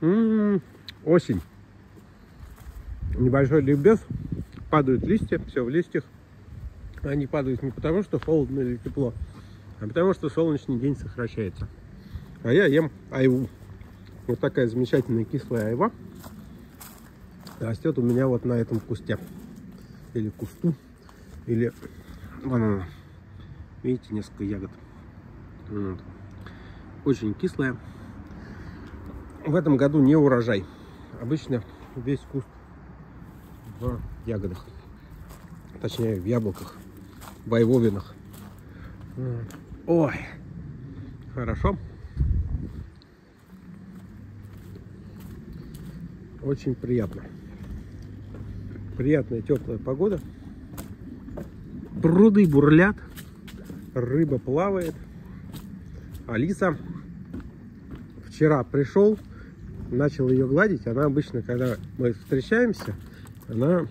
М-м, осень. Небольшой ликбез. Падают листья, все в листьях. Они падают не потому, что холодно или тепло, а потому что солнечный день сокращается. А я ем айву. Вот такая замечательная кислая айва растет у меня вот на этом кусте. Или кусту. Или вон она. Видите, несколько ягод. Вот. Очень кислая. В этом году не урожай. Обычно весь куст в ягодах. Точнее, в яблоках. В айвовинах. Ой, хорошо. Очень приятно. Приятная теплая погода. Пруды бурлят. Рыба плавает. Алиса вчера пришел, начал ее гладить. Она обычно, когда мы встречаемся, она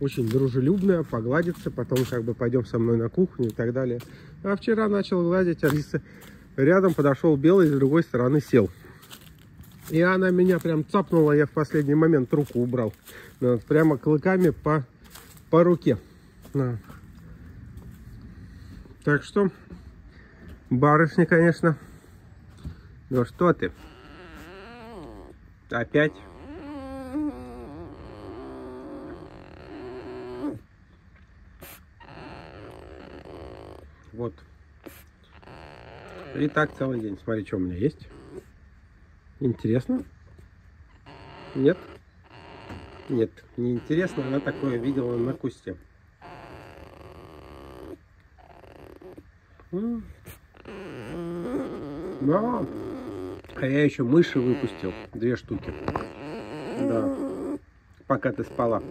очень дружелюбная, погладится, потом как бы пойдем со мной на кухню и так далее. А вчера начал гладить Алиса. Рядом подошел белый, с другой стороны сел. И она меня прям цапнула, я в последний момент руку убрал. Вот, прямо клыками по, по руке. Да. Так что, барышня, конечно. Ну что ты? Опять? Вот. И так целый день. Смотри, что у меня есть. Интересно? Нет? Нет, не интересно. Она такое видела на кусте. Да. А я еще мыши выпустил. Две штуки. Да. Пока ты спала.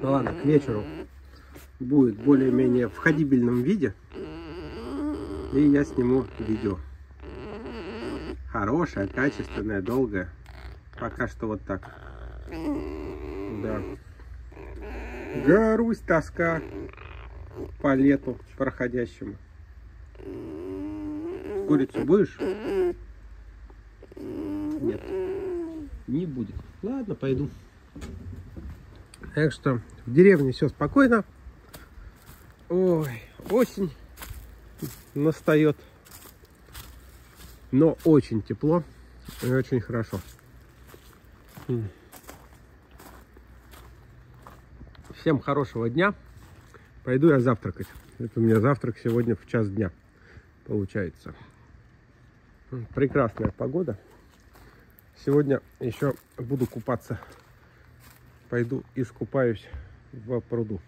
Ну ладно, к вечеру будет более-менее в ходибельном виде. И я сниму видео. Хорошее, качественное, долгое. Пока что вот так. Да. Грусть, тоска по лету проходящему. Курицу будешь? Нет. Не будет. Ладно, пойду. Так что в деревне все спокойно. Ой, осень настает. Но очень тепло и очень хорошо. Всем хорошего дня. Пойду я завтракать. Это у меня завтрак сегодня в час дня получается. Прекрасная погода. Сегодня еще буду купаться. Пойду искупаюсь в пруду.